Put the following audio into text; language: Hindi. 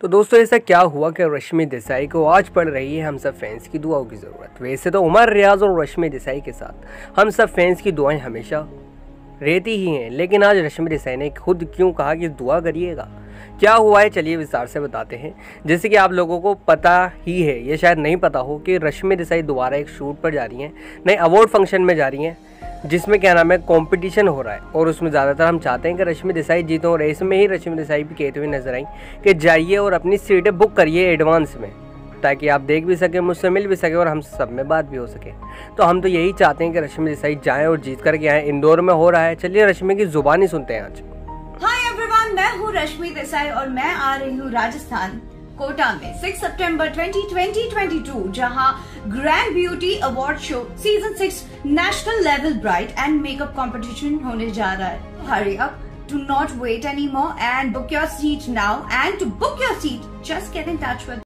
तो दोस्तों, ऐसा क्या हुआ कि रश्मि देसाई को आज पड़ रही है हम सब फैंस की दुआओं की ज़रूरत। वैसे तो उमर रियाज और रश्मि देसाई के साथ हम सब फैंस की दुआएँ हमेशा रहती ही हैं, लेकिन आज रश्मि देसाई ने खुद क्यों कहा कि दुआ करिएगा? क्या हुआ है? चलिए विस्तार से बताते हैं। जैसे कि आप लोगों को पता ही है, ये शायद नहीं पता हो कि रश्मि देसाई दोबारा एक शूट पर जा रही हैं, नए अवार्ड फ़ंक्शन में जा रही हैं। जिसमें क्या नाम है कंपटीशन हो रहा है। और उसमें ज़्यादातर हम चाहते हैं कि रश्मि देसाई जीतों और इसमें ही रश्मि देसाई भी कहते हुए नज़र आई कि जाइए और अपनी सीटें बुक करिए एडवांस में, ताकि आप देख भी सकें, मुझसे मिल भी सके और हम सब में बात भी हो सके। तो हम तो यही चाहते हैं कि रश्मि देसाई जाएँ और जीत करके आएँ। इंदौर में हो रहा है। चलिए रश्मि की जुबानी सुनते हैं आज। एवरीवन मैं हूँ रश्मि देसाई और मैं आ रही हूँ राजस्थान। कोटा में 6 सितंबर 2020-22 जहाँ grand beauty award show season 6 national level bright and makeup competition होने जा रहा है। Hurry up to not wait any more and book your seat now and to book your seat just get in touch with